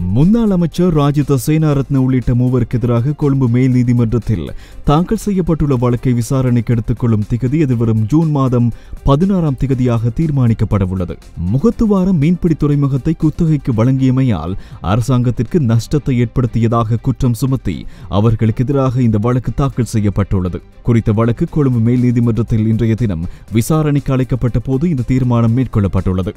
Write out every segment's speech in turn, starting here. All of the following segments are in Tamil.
முன்னாள் அமைச்சர் ராஜித சேனாரத்ன உள்ளிட்ட மூவருக்கு எதிராக கொழும்பு மேல் நீதிமன்றத்தில் தாக்கல் செய்யப்பட்டுள்ள வழக்கை விசாரணைக்கு எடுத்துக்கொள்ளும் திகதி எதிர்வரும் ஜூன் மாதம் பதினாறாம் திகதியாக தீர்மானிக்கப்படவுள்ளது. முகத்துவாரம் மீன்பிடி துறைமுகத்தை குத்தகைக்கு வழங்கியமையால் அரசாங்கத்திற்கு நஷ்டத்தை ஏற்படுத்தியதாக குற்றம் சுமத்தி அவர்களுக்கு எதிராக இந்த வழக்கு தாக்கல் செய்யப்பட்டுள்ளது. குறித்த வழக்கு கொழும்பு மேல் நீதிமன்றத்தில் இன்றைய தினம் விசாரணைக்கு அழைக்கப்பட்ட போது இந்த தீர்மானம் மேற்கொள்ளப்பட்டுள்ளது.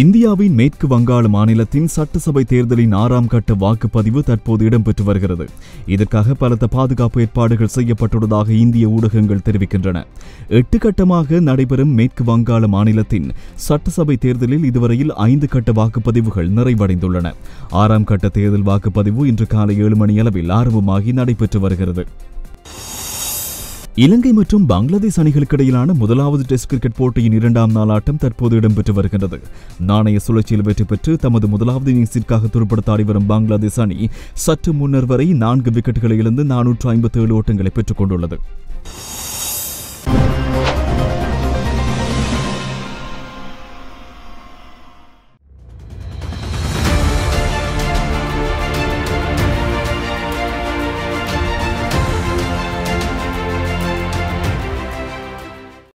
இந்தியாவின் மேற்கு வங்காள மாநிலத்தின் சட்டசபை தேர்தலின் ஆறாம் கட்ட வாக்குப்பதிவு தற்போது இடம்பெற்று வருகிறது. இதற்காக பலத்த பாதுகாப்பு ஏற்பாடுகள் செய்யப்பட்டுள்ளதாக இந்திய ஊடகங்கள் தெரிவிக்கின்றன. எட்டு கட்டமாக நடைபெறும் மேற்கு வங்காள மாநிலத்தின் சட்டசபை தேர்தலில் இதுவரையில் ஐந்து கட்ட வாக்குப்பதிவுகள் நிறைவடைந்துள்ளன. ஆறாம் கட்ட தேர்தல் வாக்குப்பதிவு இன்று காலை ஏழு மணி அளவில் ஆரம்பமாகி நடைபெற்று வருகிறது. இலங்கை மற்றும் பங்களாதேஷ் அணிகளுக்கு இடையிலான முதலாவது டெஸ்ட் கிரிக்கெட் போட்டியின் இரண்டாம் நாள் ஆட்டம் தற்போது இடம்பெற்று வருகின்றது. நாணய சுழற்சியில் வெற்றி பெற்று தமது முதலாவது இன்னிங்ஸிற்காக துடுப்படுத்தாடி வரும் பங்களாதேஷ் அணி சற்று முன்னர் வரை நான்கு விக்கெட்டுகளை இழந்து நானூற்று ஐம்பத்தி ஏழு ஓட்டங்களை பெற்றுக் கொண்டுள்ளது.